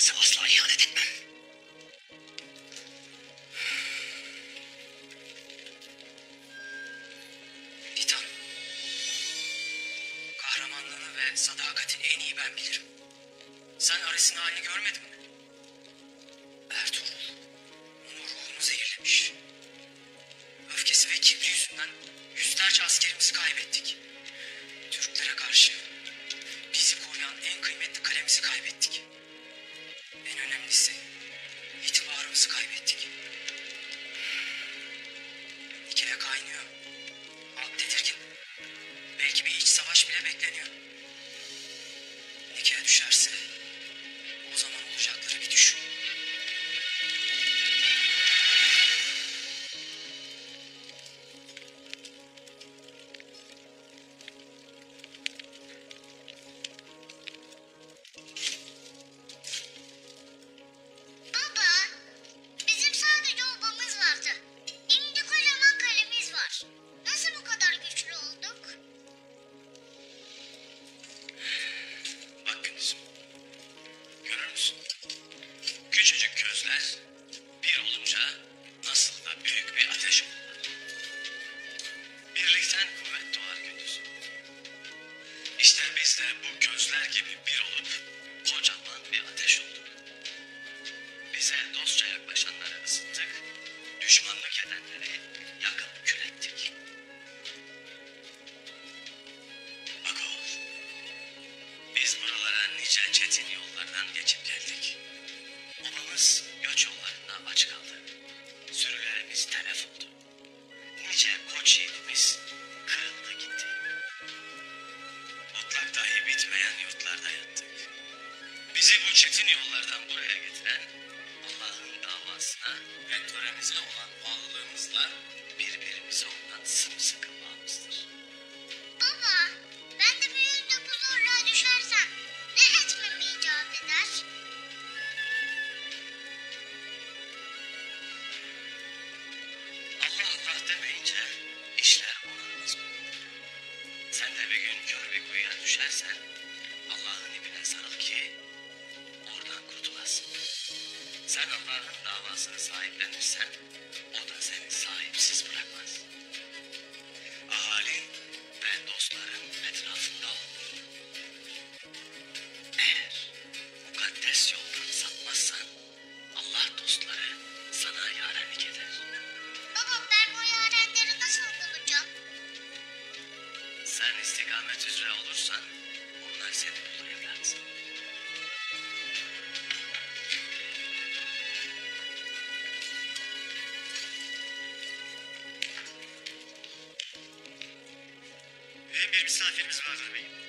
Prense asla ihanet etmem. Titan. Kahramanlığını ve sadakati en iyi ben bilirim. Sen Ares'in halini görmedin mi? çetin yollardan buraya getiren Allah'ın davasına ve töremize olan bağlılığımızla birbirimize olan sımsıkı bağımızdır. misafirimiz var tabii.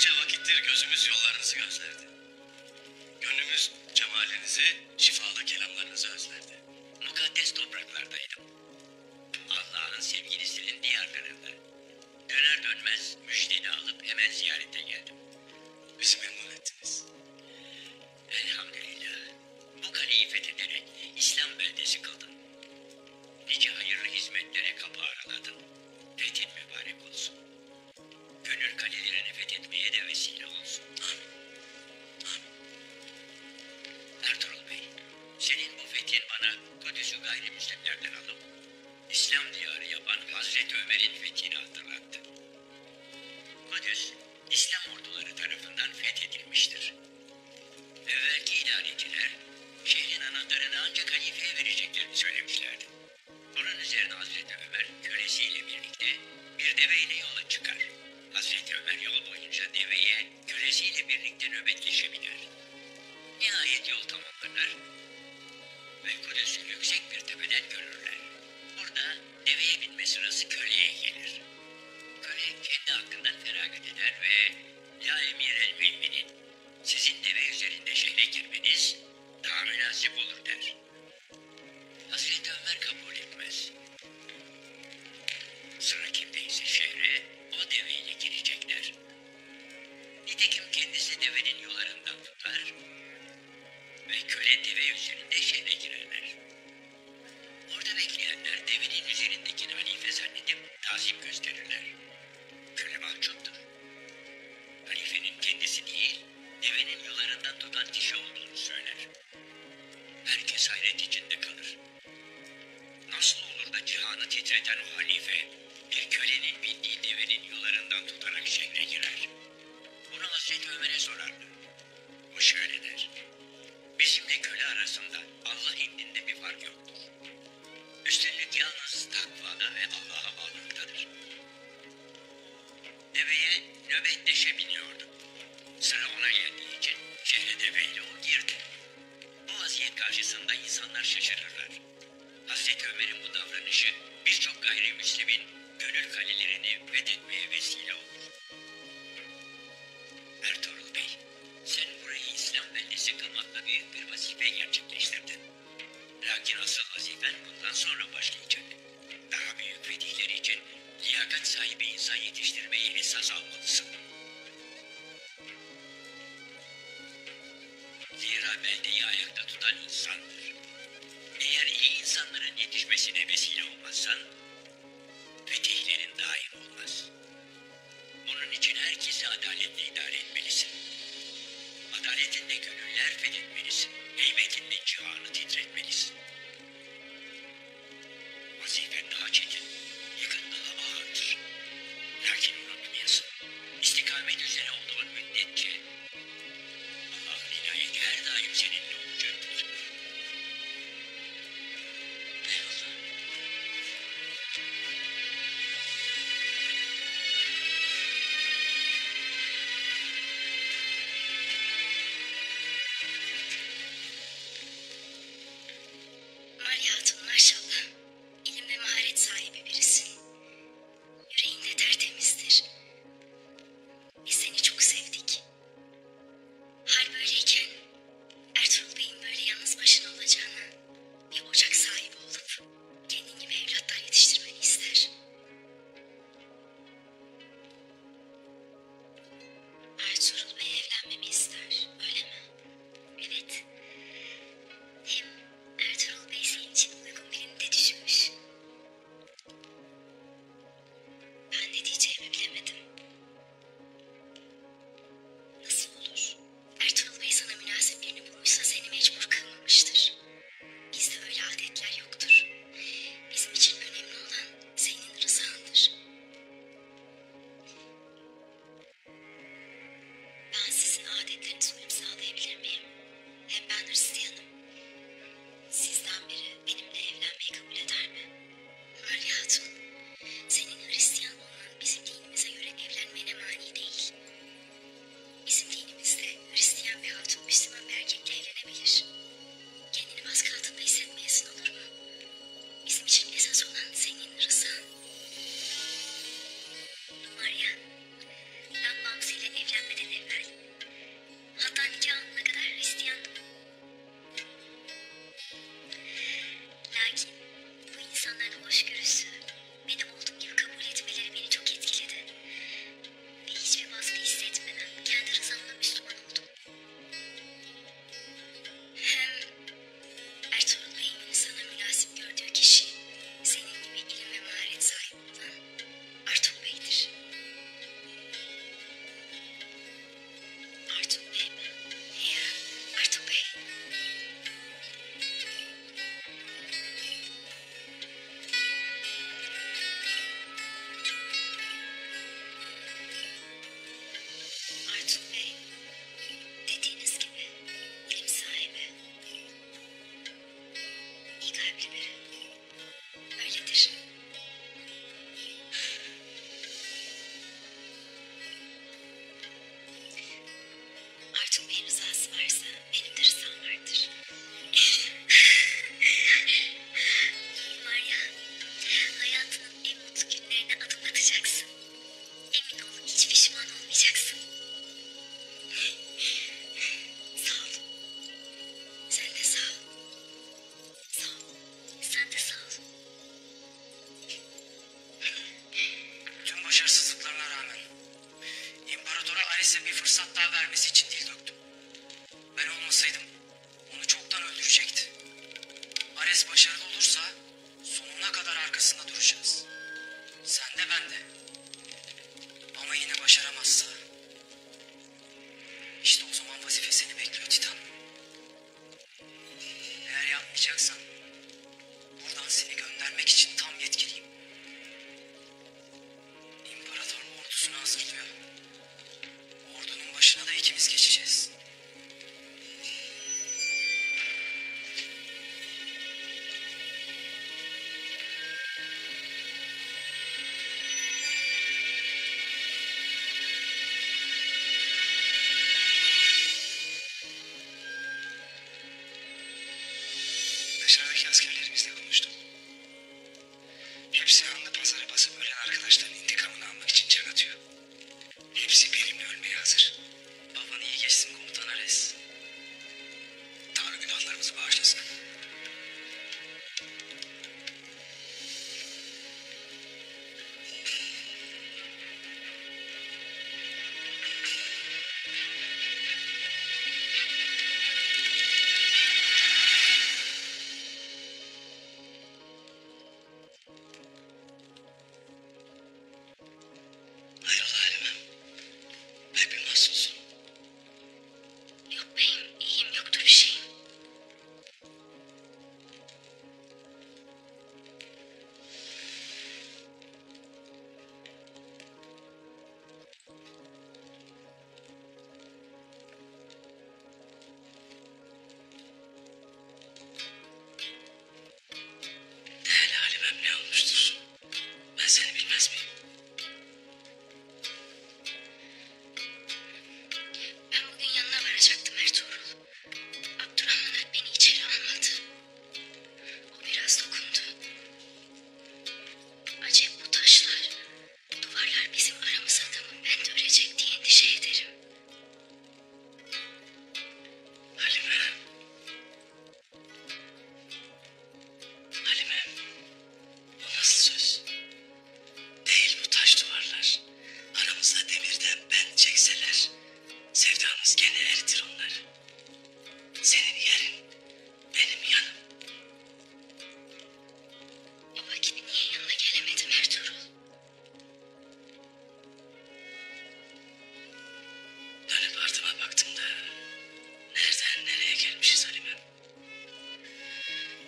Nice vakittir gözümüz yollarınızı gözlerdi. Gönlümüz cemalinizi, şifalı kelamlarınızı özlerdi. Mukaddes topraklardaydım. Allah'ın sevgilisinin diyarlarında. Döner dönmez müjdeni alıp hemen ziyarete geldim. Bizim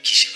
Kişi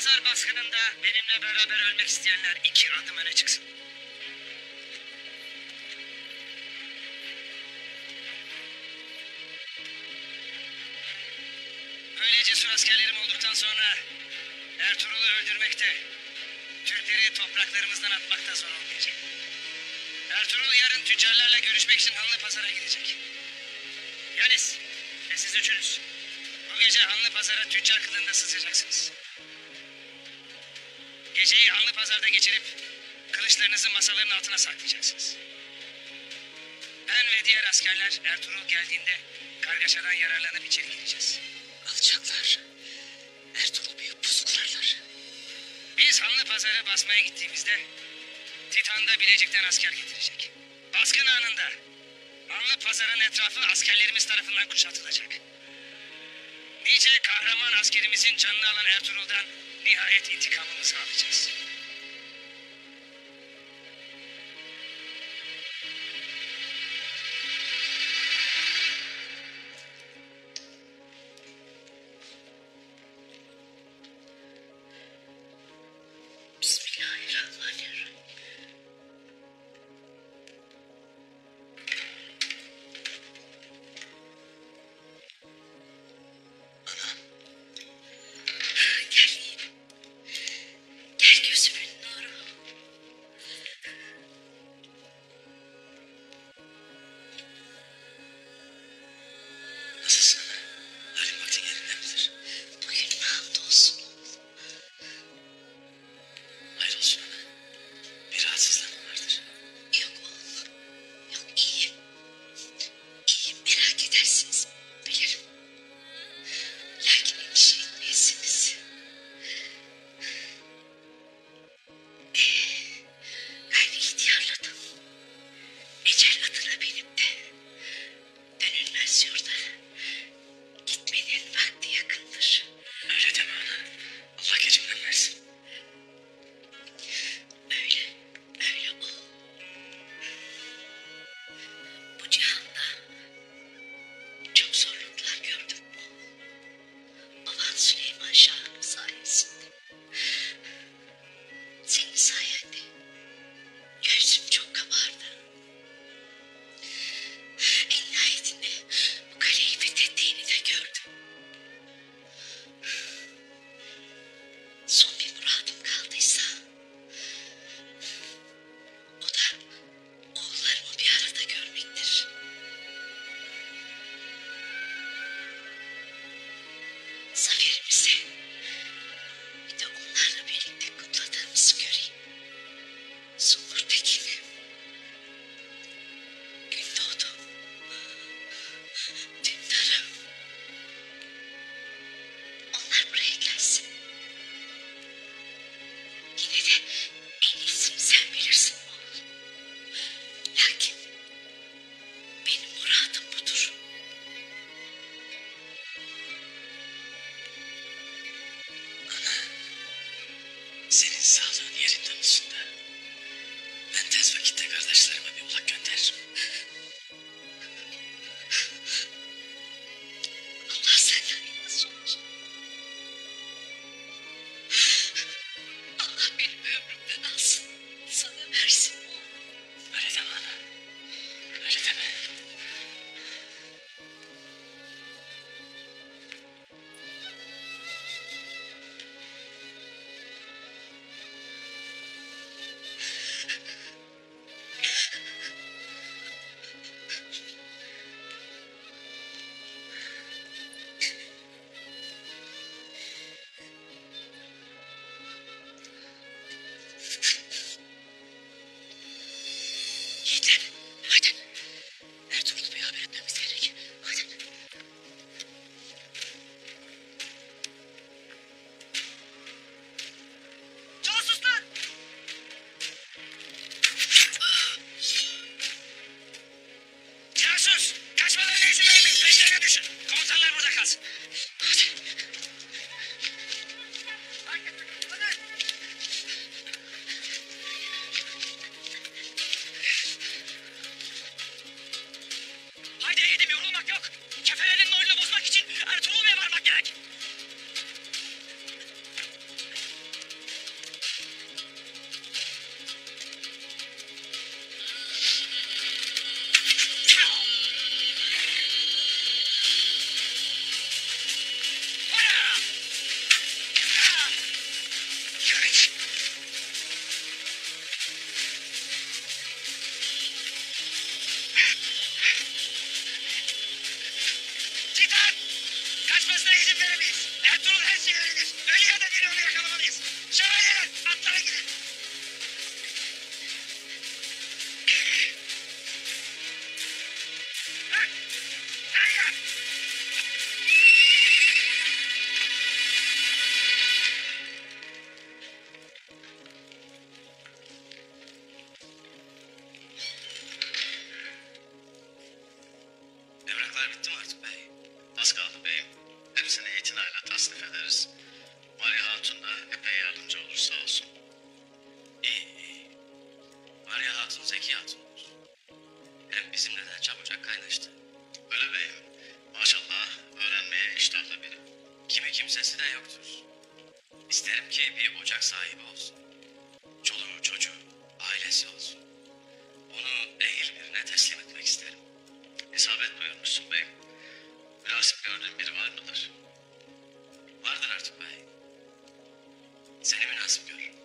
pazar baskınında benimle beraber ölmek isteyenler iki adım öne çıksın. Böyle cesur askerlerim olduktan sonra Ertuğrul'u öldürmekte, Türkleri topraklarımızdan atmakta zor olmayacak. Ertuğrul yarın tüccarlarla görüşmek için Hanlı Pazar'a gidecek. Yanis ve siz üçünüz bu gece Hanlı Pazar'a tüccar kılığında sızacaksınız. Geceyi Hanlı Pazar'da geçirip kılıçlarınızı masaların altına saklayacaksınız. Ben ve diğer askerler Ertuğrul geldiğinde kargaşadan yararlanıp içeri gireceğiz. Alacaklar. Ertuğrul Bey'e pus kurarlar. Biz Hanlı Pazar'a basmaya gittiğimizde Titan da Bilecik'ten asker getirecek. Baskın anında Hanlı Pazar'ın etrafı askerlerimiz tarafından kuşatılacak. Nice kahraman askerimizin canını alan Ertuğrul'dan nihayet intikamımızı alacağız. sounds ayrılır. Vardır artık be. Seni münasip gör.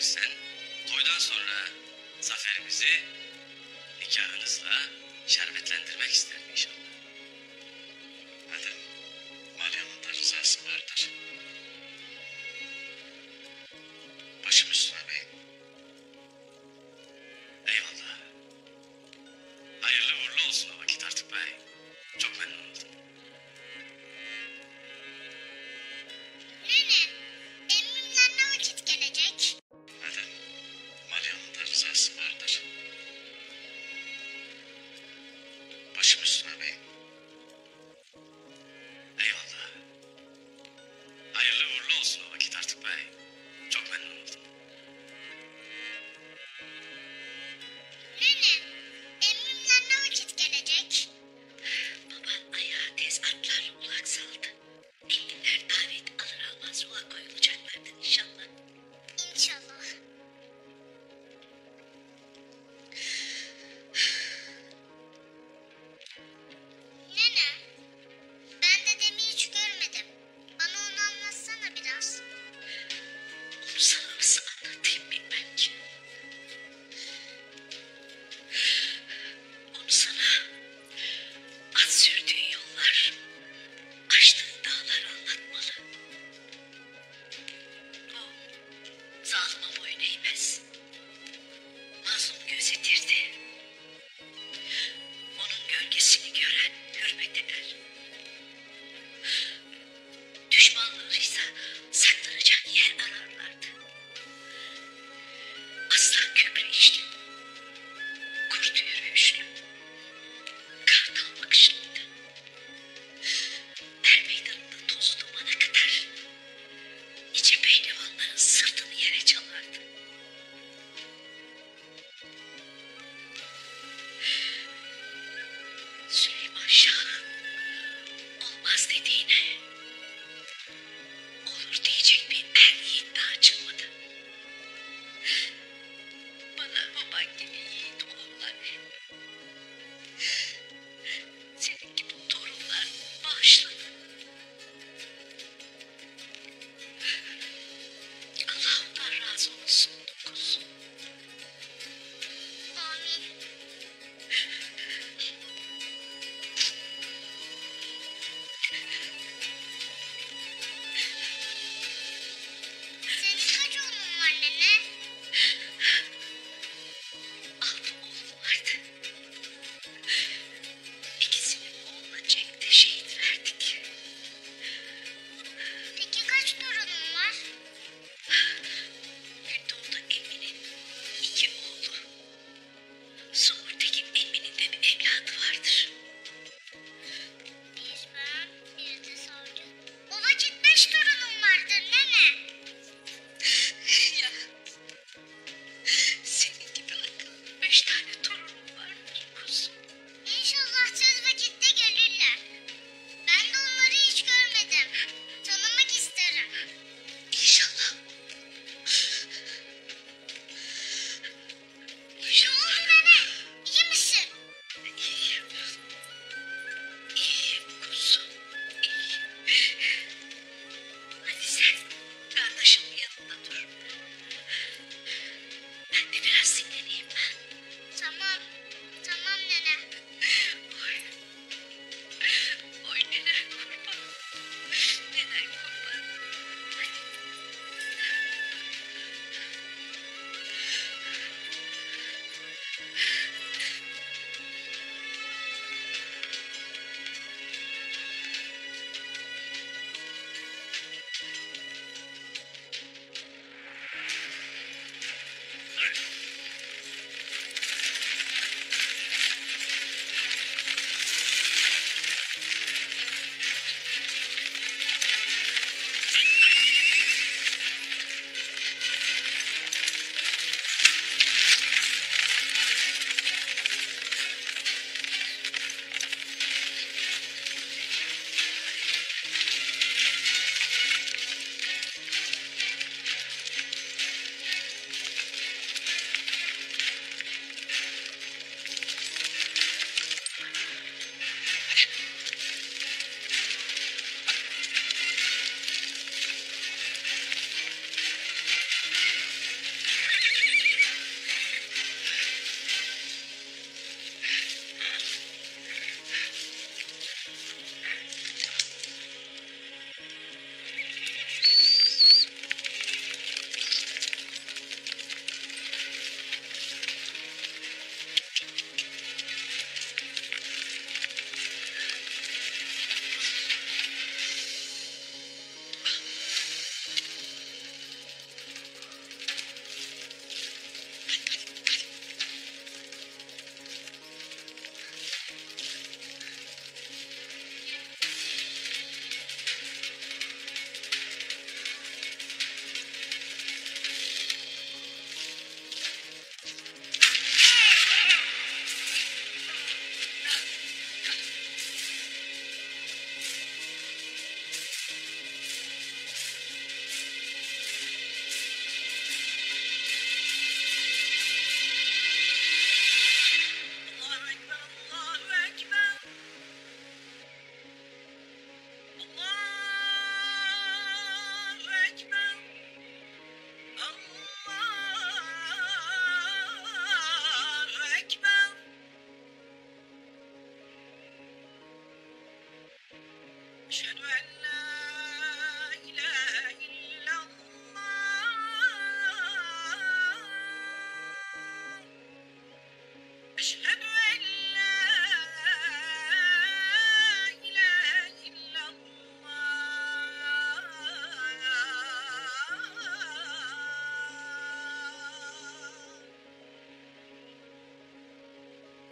gelirsen toydan sonra zaferimizi nikahınızla şerbetlendirmek isterim.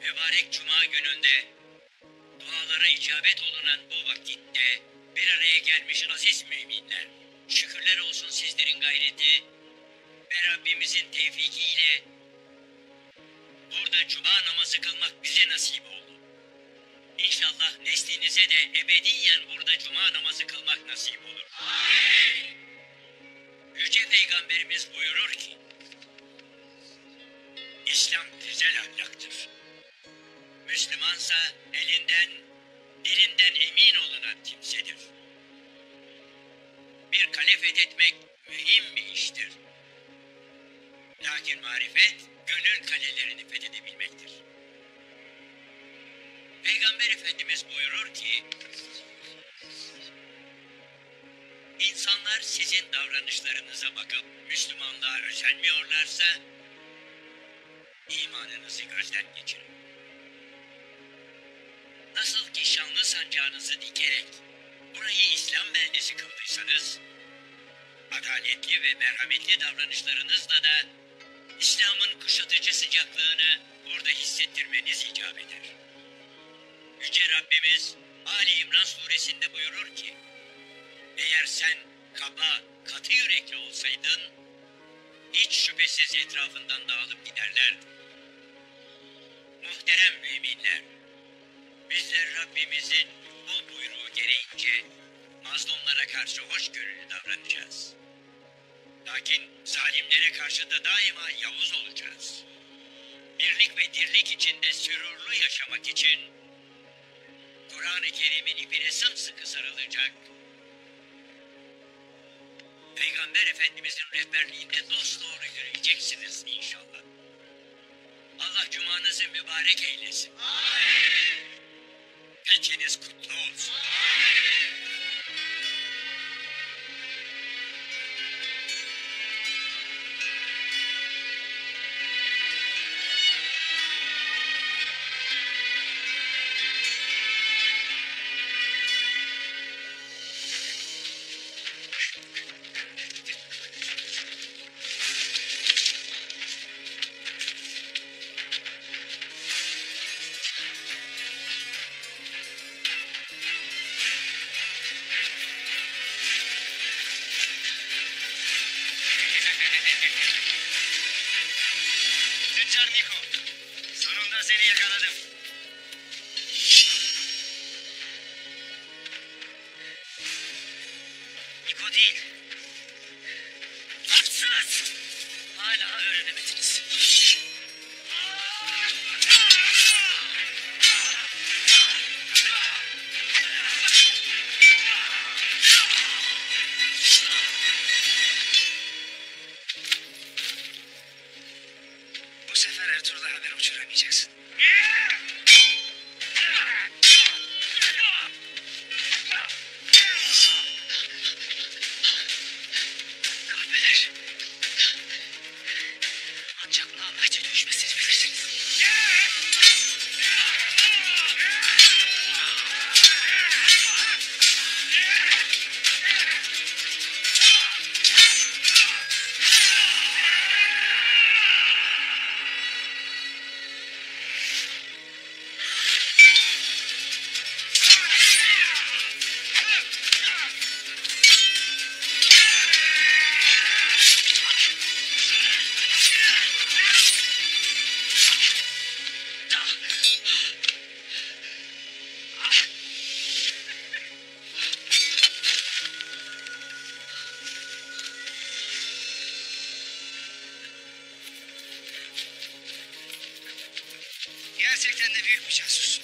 Mübarek Cuma gününde dualara icabet olunan bu vakitte bir araya gelmiş aziz müminler. Şükürler olsun sizlerin gayreti ve Rabbimizin tevfikiyle burada cuma namazı kılmak bize nasip oldu. İnşallah neslinize de ebediyen burada cuma namazı kılmak nasip olur. Yüce Peygamberimiz buyurur ki, İslam güzel ahlaktır. Müslümansa elinden, dilinden emin olunan kimsedir. Bir kale fethetmek mühim bir iştir. Lakin marifet, gönül kalelerini fethedebilmektir. Peygamber Efendimiz buyurur ki, İnsanlar sizin davranışlarınıza bakıp Müslümanlığa özenmiyorlarsa, imanınızı gözden geçirin. Nasıl ki şanlı sancağınızı dikerek burayı İslam beldesi kıldıysanız, adaletli ve merhametli davranışlarınızla da İslam'ın kuşatıcı sıcaklığını burada hissettirmeniz icap eder. Yüce Rabbimiz Ali İmran suresinde buyurur ki, eğer sen kaba, katı yürekli olsaydın, hiç şüphesiz etrafından dağılıp giderlerdi. Muhterem müminler, bizler Rabbimizin bu buyruğu gereğince mazlumlara karşı hoşgörülü davranacağız. Lakin zalimlere karşı da daima yavuz olacağız. Birlik ve dirlik içinde sürurlu yaşamak için Kur'an-ı Kerim'in ipine sımsıkı sarılacak, Peygamber Efendimizin rehberliğinde dosdoğru yürüyeceksiniz inşallah. Allah cumanızı mübarek eylesin. Fethiniz payasos.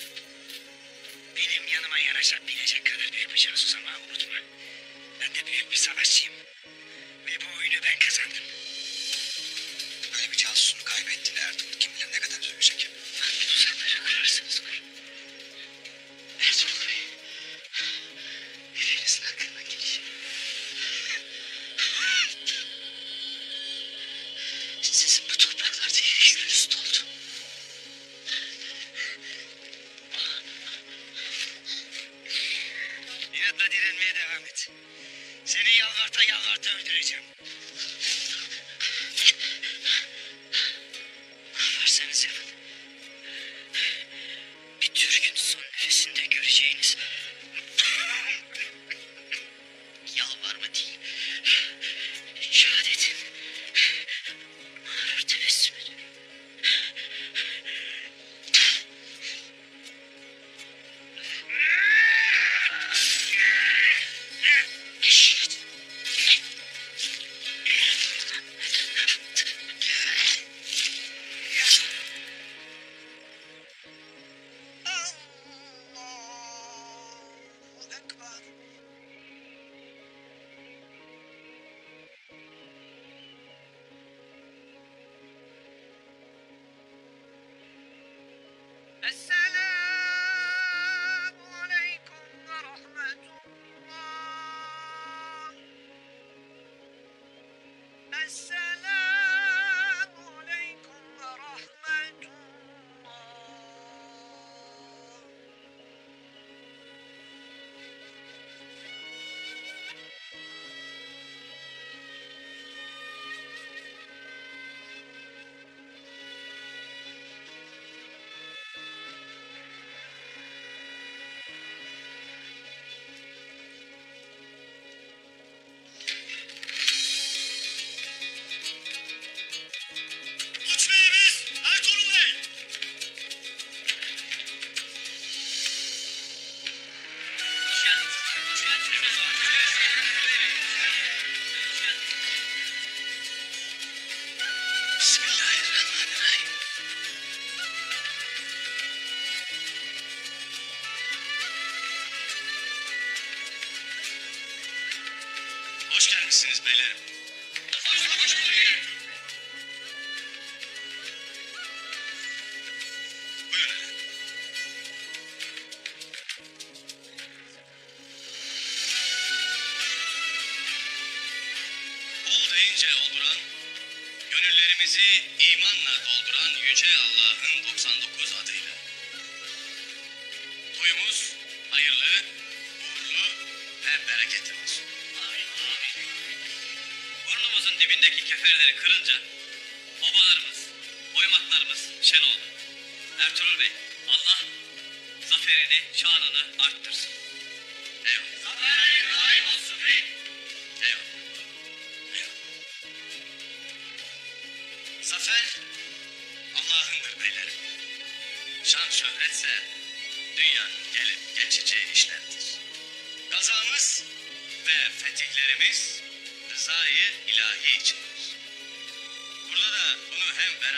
Biz beylerim.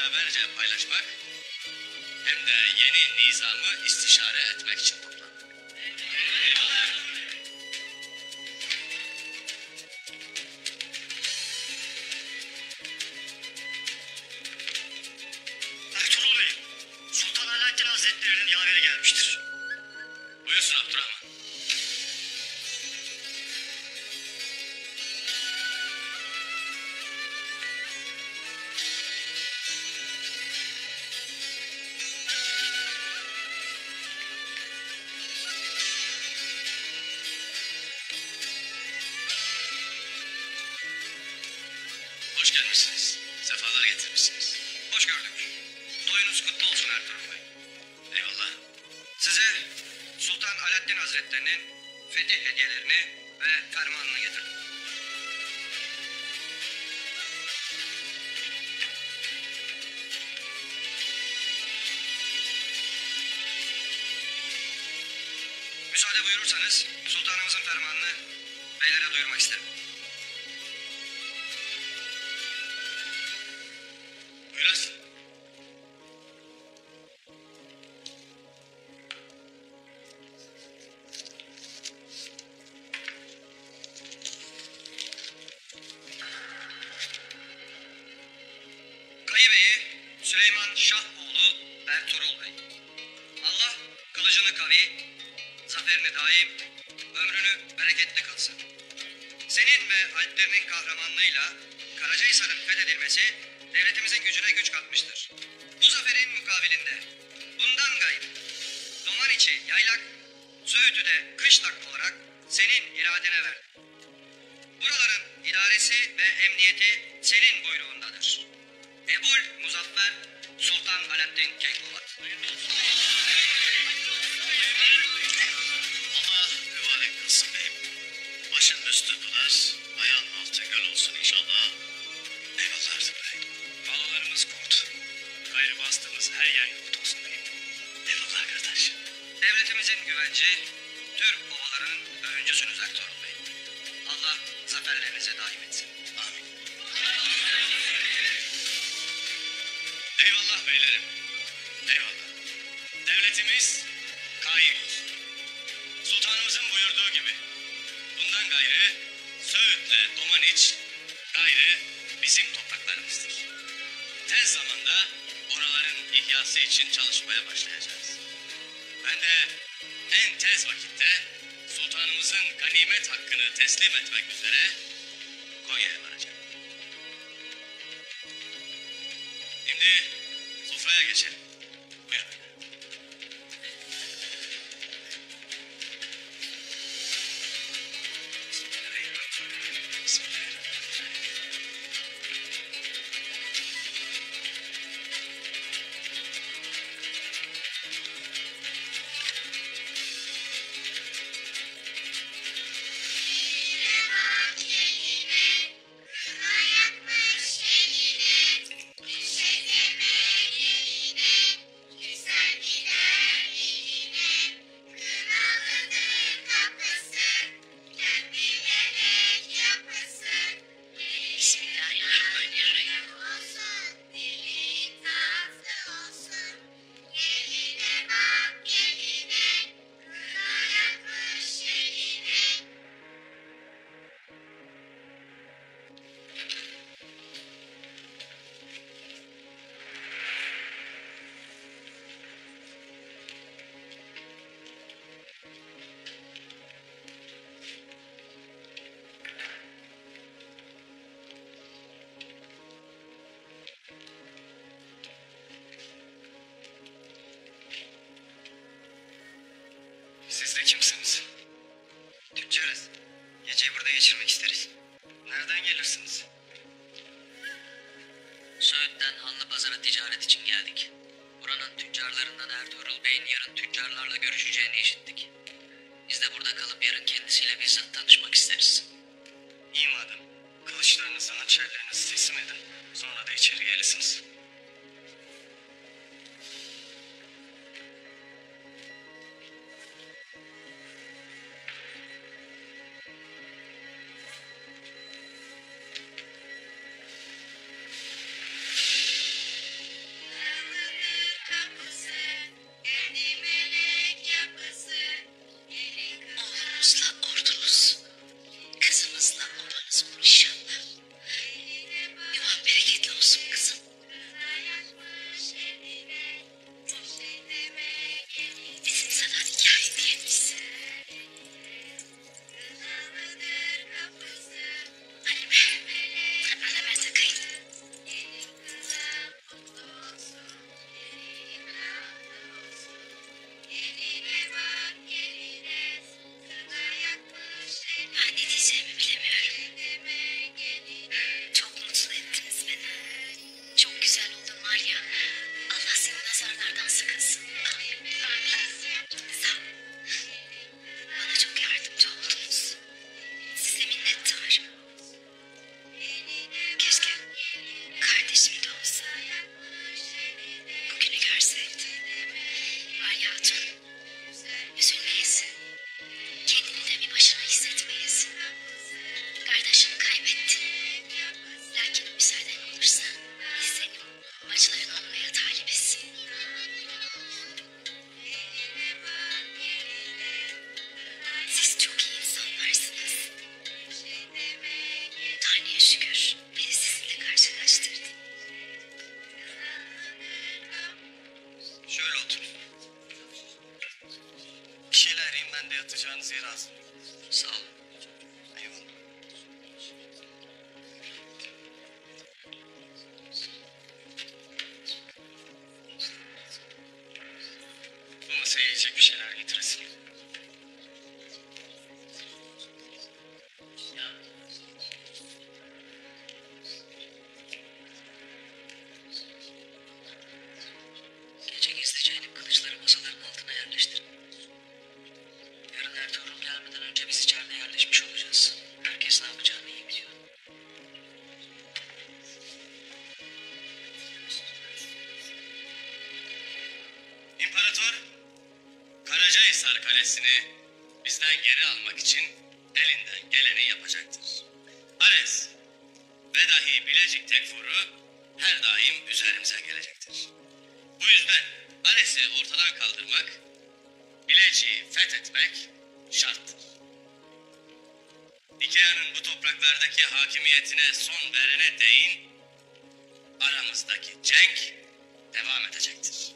beraberce paylaşmak hem de yeni nizamı istişare etmek için. Şahoğlu Ertuğrul Bey. Allah kılıcını kavi, zaferini daim, ömrünü bereketli kılsın. Senin ve alplerinin kahramanlığıyla Karacahisar'ın fethedilmesi devletimizin gücüne güç katmıştır. Bu zaferin mukabilinde bundan gayrı Domaniçi yaylak Söğütü'de kışlak olarak senin iradene verdi. Buraların idaresi ve emniyeti senin buyruğundadır. Ebul Muzaffer Sultan Alaaddin Keykubat. Allah mübarek kılsın beyim. Başın üstü pınar, ayağın altı göl olsun inşallah. Eyvallah Artur Bey. Balolarımız kurt. Gayrı bastığımız her yer yurt olsun beyim. Eyvallah kardeş. Devletimizin güvenci, Türk ovalarının övüncüsünüz Ertuğrul Bey. Allah zaferlerinize daim etsin. Eyvallah beylerim. Eyvallah. Devletimiz kaim. Sultanımızın buyurduğu gibi. Bundan gayrı Söğüt'le Domaniç gayrı bizim topraklarımızdır. Tez zamanda oraların ihyası için çalışmaya başlayacağız. Ben de en tez vakitte sultanımızın ganimet hakkını teslim etmek üzere Konya'ya varacağım. Şimdi Siz de kimsiniz? Tüccarız. Geceyi burada geçirmek isteriz. Nereden gelirsiniz? Söğüt'ten Hanlı Pazar'a ticaret için geldik. Buranın tüccarlarından Ertuğrul Bey'in yarın tüccarlarla görüşeceğini işittik. Biz de burada kalıp yarın kendisiyle bizzat tanışmak Karacahisar Kalesi'ni bizden geri almak için elinden geleni yapacaktır. Ares ve dahi Bilecik Tekfur'u her daim üzerimize gelecektir. Bu yüzden Ares'i ortadan kaldırmak, Bilecik'i fethetmek şarttır. Nikea'nın bu topraklardaki hakimiyetine son verene değin, aramızdaki cenk devam edecektir.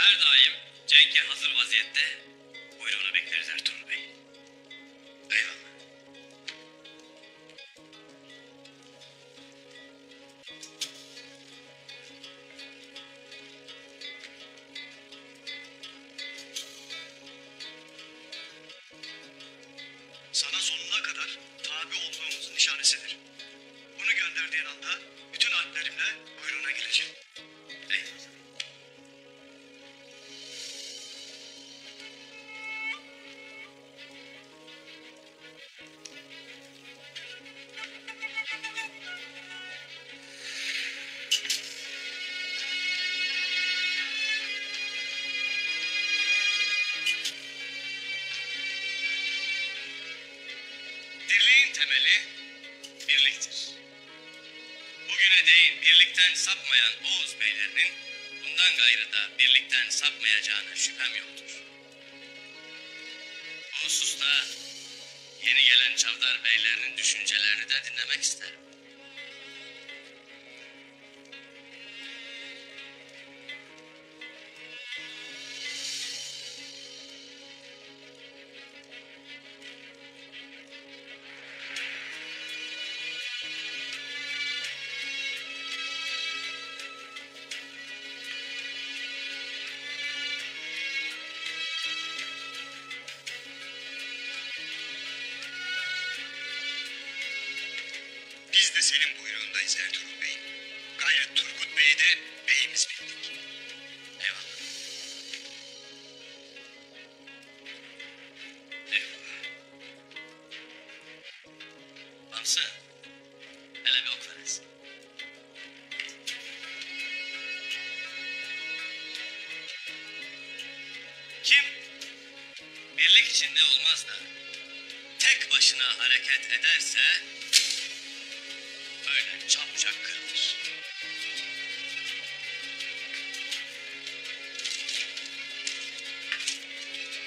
Her daim cenke hazır vaziyette. Buyruğunu bekleriz Ertuğrul sapmayan Oğuz beylerinin bundan gayrı da birlikten sapmayacağına şüphem yoktur. Bu hususta yeni gelen Çavdar beylerinin düşüncelerini de dinlemek isterim. Buyruğundayız Ertuğrul Bey. Gayrı Turgut Bey'i de beyimiz bildik. Eyvallah. Eyvallah. Hamsı, hele bir ok veresin. Kim birlik içinde olmaz da tek başına hareket ederse çabucak kırılır.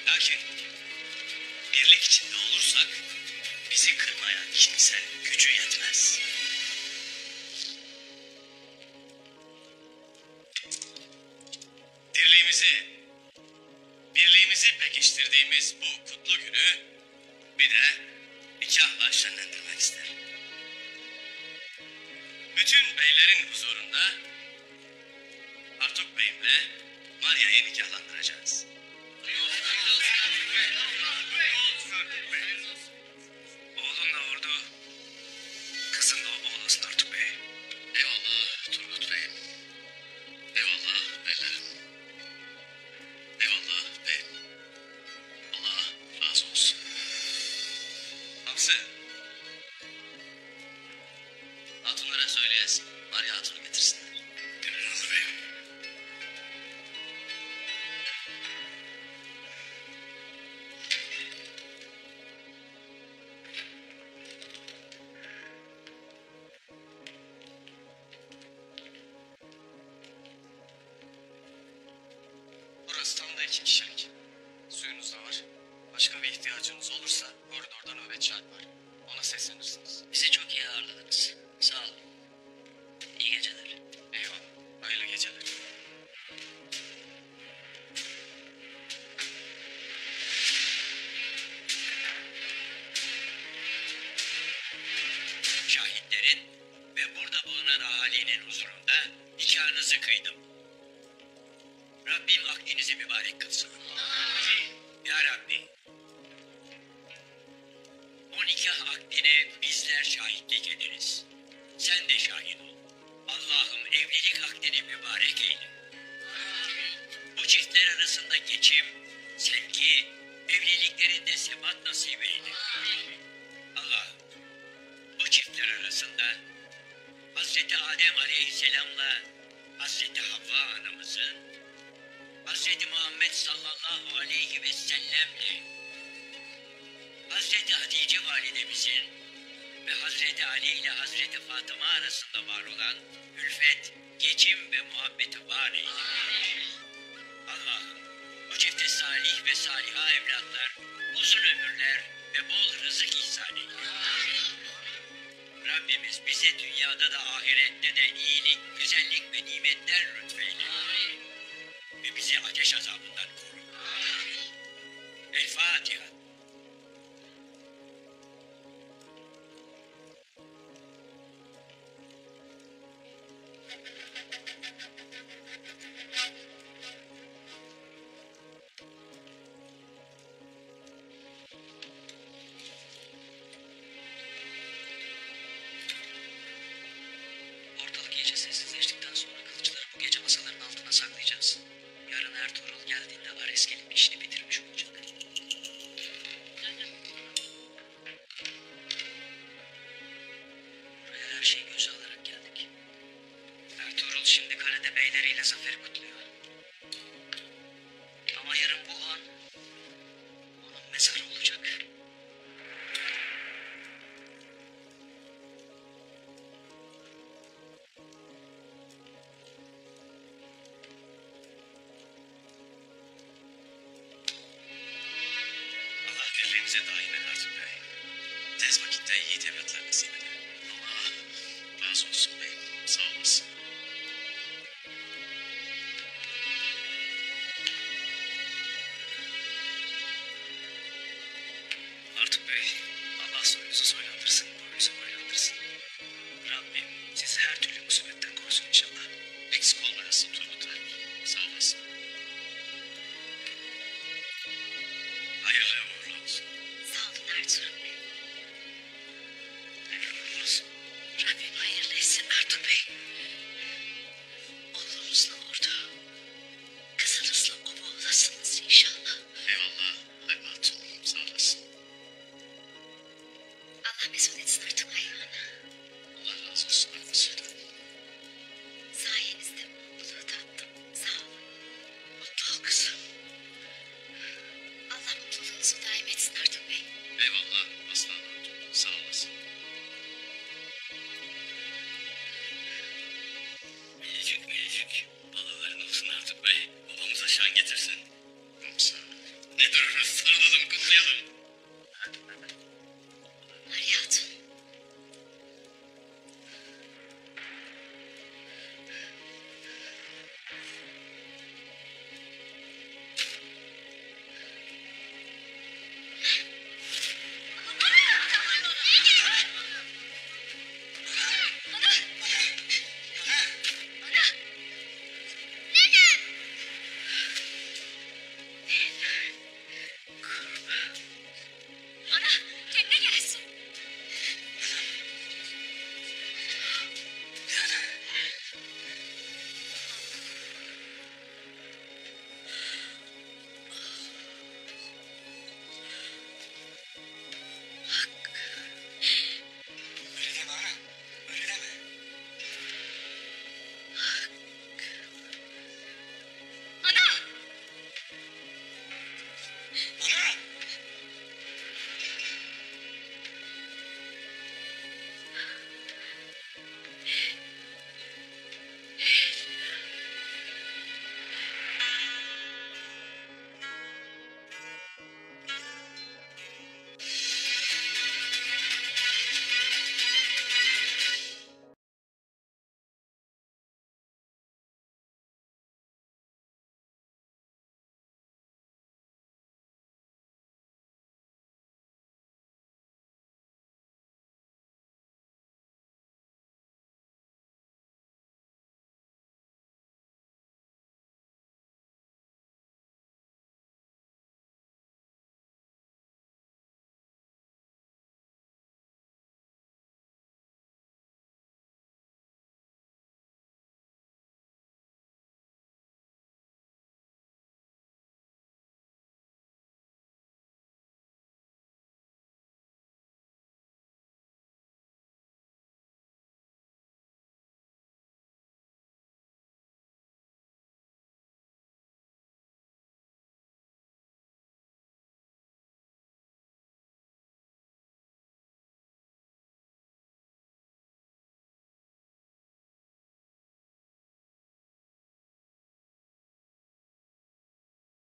Lakin birlik içinde olursak bizi kırmaya kimsenin gücü yetmez. Ahalinin huzurunda nikahınızı kıydım. Rabbim akdinizi mübarek kılsın. Ya Rabbi. Bu nikah akdine bizler şahitlik ederiz. Sen de şahit ol. Allah'ım evlilik akdini mübarek eyle. Bu çiftler arasında geçim, sevgi evliliklerinde sebat nasip eyle. Allah bu çiftler arasında Hazreti Adem Aleyhisselam'la Hazreti Havva anamızın Hazreti Muhammed sallallahu aleyhi ve sellemle Hazreti Hatice validemizin ve Hazreti Ali ile Hazreti Fatıma arasında var olan ülfet, geçim ve muhabbeti var. Allah'ım bu çifte salih ve saliha evlatlar, uzun ömürler ve bol rızık ihsan eyle. Rabbimiz bize dünyada da ahirette de iyilik, güzellik ve nimetler lütfeyle. Ve bizi ateş azabından koru. El Fatiha. Allah birliğinize daim eder Artur Bey. Tez vakitte yiğit evlatlar nasip